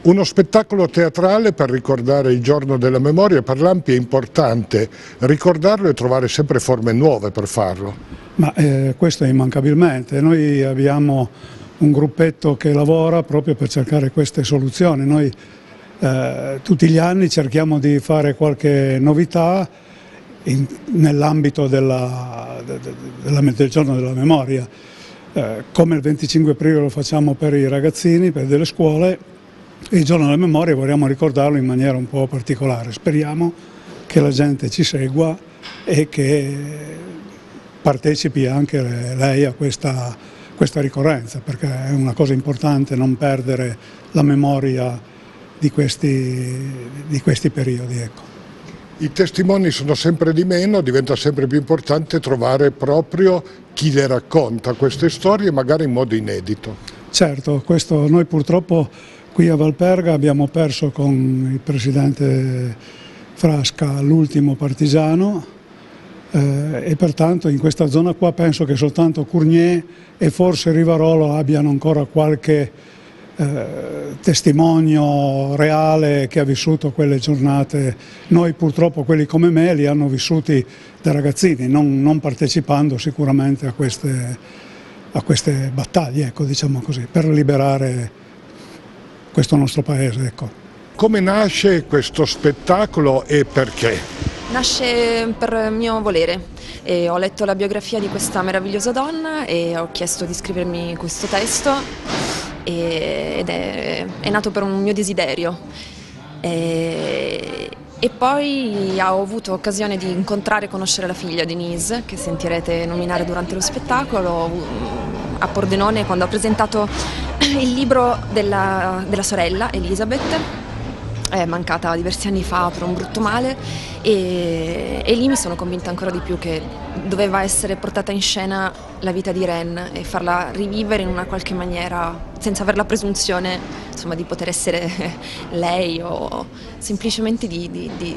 Uno spettacolo teatrale per ricordare il giorno della memoria per l'Ampi è importante. Ricordarlo e trovare sempre forme nuove per farlo. Ma eh, questo è immancabilmente, noi abbiamo un gruppetto che lavora proprio per cercare queste soluzioni, noi eh, tutti gli anni cerchiamo di fare qualche novità nell'ambito della, de, de, del giorno della memoria, eh, come il 25 aprile lo facciamo per i ragazzini, per delle scuole, il giorno della memoria vorremmo ricordarlo in maniera un po' particolare. Speriamo che la gente ci segua e che partecipi anche lei a questa, questa ricorrenza, perché è una cosa importante non perdere la memoria di questi, di questi periodi. Ecco. I testimoni sono sempre di meno, diventa sempre più importante trovare proprio chi le racconta queste storie, magari in modo inedito. Certo, questo noi purtroppo Qui a Valperga abbiamo perso con il presidente Frasca l'ultimo partigiano eh, e pertanto in questa zona qua penso che soltanto Cournier e forse Rivarolo abbiano ancora qualche eh, testimonio reale che ha vissuto quelle giornate. Noi purtroppo quelli come me li hanno vissuti da ragazzini, non, non partecipando sicuramente a queste, a queste battaglie, ecco, diciamo così, per liberare questo nostro paese. Ecco. Come nasce questo spettacolo e perché? Nasce per mio volere. E ho letto la biografia di questa meravigliosa donna e ho chiesto di scrivermi questo testo ed è, è nato per un mio desiderio. E, e poi ho avuto occasione di incontrare e conoscere la figlia Denise, che sentirete nominare durante lo spettacolo, a Pordenone quando ha presentato il libro della, della sorella Elisabeth è mancata diversi anni fa per un brutto male e, e, lì mi sono convinta ancora di più che doveva essere portata in scena la vita di Ren e farla rivivere in una qualche maniera senza avere la presunzione insomma, di poter essere lei o semplicemente di, di, di,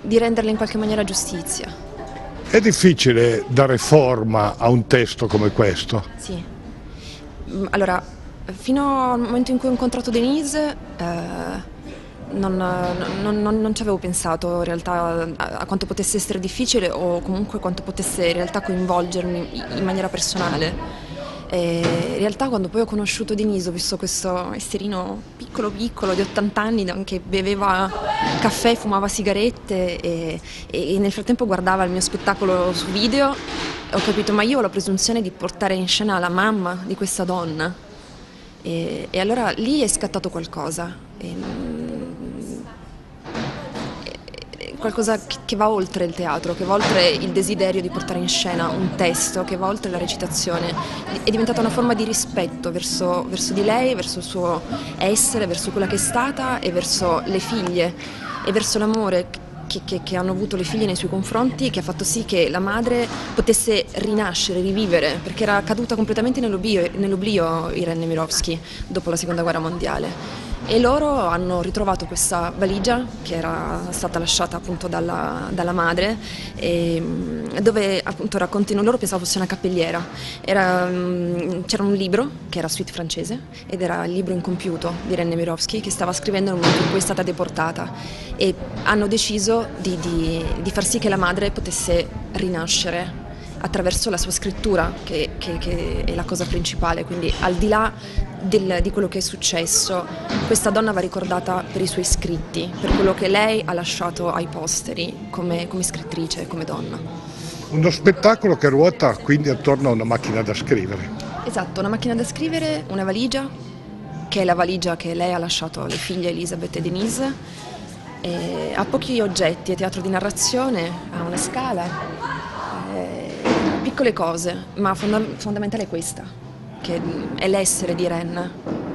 di renderle in qualche maniera giustizia. È difficile dare forma a un testo come questo? Sì. Mm, allora, fino al momento in cui ho incontrato Denise eh, non, non, non, non, ci avevo pensato in realtà a, quanto potesse essere difficile o comunque quanto potesse in realtà coinvolgermi in maniera personale. E in realtà quando poi ho conosciuto Denise ho visto questo esserino piccolo piccolo di 80 anni che beveva caffè, fumava sigarette e, e nel frattempo guardava il mio spettacolo su video ho capito ma io ho la presunzione di portare in scena la mamma di questa donna e, e allora lì è scattato qualcosa. E, qualcosa che va oltre il teatro, che va oltre il desiderio di portare in scena un testo, che va oltre la recitazione. È diventata una forma di rispetto verso, verso di lei, verso il suo essere, verso quella che è stata e verso le figlie e verso l'amore che, che, che, hanno avuto le figlie nei suoi confronti che ha fatto sì che la madre potesse rinascere, rivivere, perché era caduta completamente nell'oblio, nell'oblio Irene Mirovsky dopo la seconda guerra mondiale e loro hanno ritrovato questa valigia che era stata lasciata appunto dalla, dalla madre e, mm, dove appunto raccontano, loro pensavo fosse una cappelliera. Mm, c'era un libro che era suite francese ed era il libro incompiuto di René Mirovski che stava scrivendo nel momento in cui è stata deportata. E hanno deciso di, di, di far sì che la madre potesse rinascere attraverso la sua scrittura, che, che, che, è la cosa principale, quindi al di là del, di quello che è successo, questa donna va ricordata per i suoi scritti, per quello che lei ha lasciato ai posteri come, come scrittrice, come donna. Uno spettacolo che ruota quindi attorno a una macchina da scrivere. Esatto, una macchina da scrivere, una valigia, che è la valigia che lei ha lasciato alle figlie Elisabeth e Denise, e ha pochi oggetti, è teatro di narrazione, ha una scala, piccole cose, ma fonda fondamentale è questa, che è l'essere di Ren.